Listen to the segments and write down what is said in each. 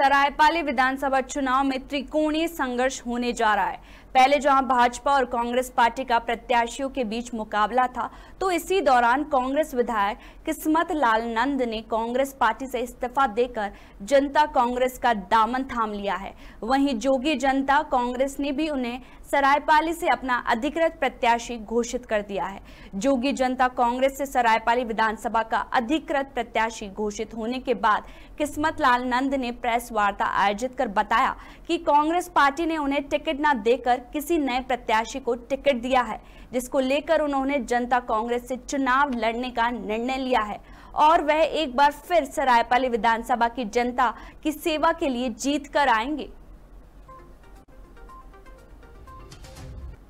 सरायपाली विधानसभा चुनाव में त्रिकोणीय संघर्ष होने जा रहा है। पहले जहाँ भाजपा और कांग्रेस पार्टी का प्रत्याशियों के बीच मुकाबला था तो इसी दौरान कांग्रेस विधायक किस्मत लाल नंद ने कांग्रेस पार्टी से इस्तीफा देकर जनता कांग्रेस का दामन थाम लिया है। वहीं जोगी जनता कांग्रेस ने भी उन्हें सरायपाली से अपना अधिकृत प्रत्याशी घोषित कर दिया है। जोगी जनता कांग्रेस से सरायपाली विधानसभा का अधिकृत प्रत्याशी घोषित होने के बाद किस्मत लाल नंद ने प्रेस वार्ता आयोजित कर बताया कि कांग्रेस पार्टी ने उन्हें टिकट न देकर किसी नए प्रत्याशी को टिकट दिया है, जिसको लेकर उन्होंने जनता कांग्रेस से चुनाव लड़ने का निर्णय लिया है। और वह एक बार फिर सरायपाली विधानसभा की जनता की सेवा के लिए जीत कर आएँगे।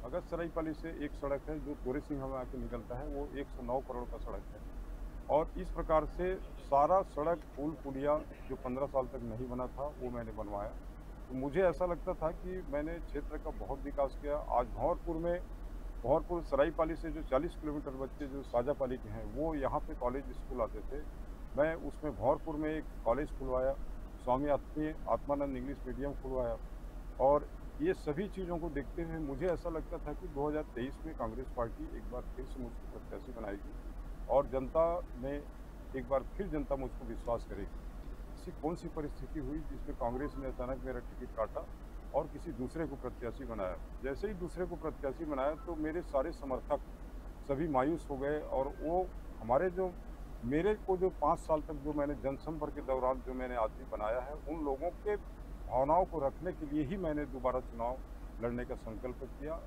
अगस्त सराईपाली से एक सड़क है, जो गोरे सिंह आके निकलता है, वो 109 करोड़ का सड़क है। और इस प्रकार से सारा सड़क, पुल, पुलिया जो 15 साल तक नहीं बना था, वो मैंने बनवाया। तो मुझे ऐसा लगता था कि मैंने क्षेत्र का बहुत विकास किया। आज भंवरपुर में, भंवरपुर सराईपाली से जो 40 किलोमीटर बच्चे जो साजापाली के हैं, वो यहाँ पे कॉलेज स्कूल आते थे। मैं उसमें भंवरपुर में एक कॉलेज खुलवाया, स्वामी आत्मी आत्मानंद इंग्लिश मीडियम खुलवाया। और ये सभी चीज़ों को देखते हुए मुझे ऐसा लगता था कि 2023 में कांग्रेस पार्टी एक बार फिर से मुझको प्रत्याशी बनाएगी। और जनता में एक बार फिर जनता मुझको विश्वास करेगी ऐसी कौन सी परिस्थिति हुई जिसमें कांग्रेस ने अचानक मेरा टिकट काटा और किसी दूसरे को प्रत्याशी बनाया। जैसे ही दूसरे को प्रत्याशी बनाया तो मेरे सारे समर्थक सभी मायूस हो गए और वो हमारे जो, मेरे को जो पाँच साल तक जो मैंने जनसंपर्क के दौरान जो मैंने आदमी बनाया है, उन लोगों के भावनाओं को रखने के लिए ही मैंने दोबारा चुनाव लड़ने का संकल्प किया।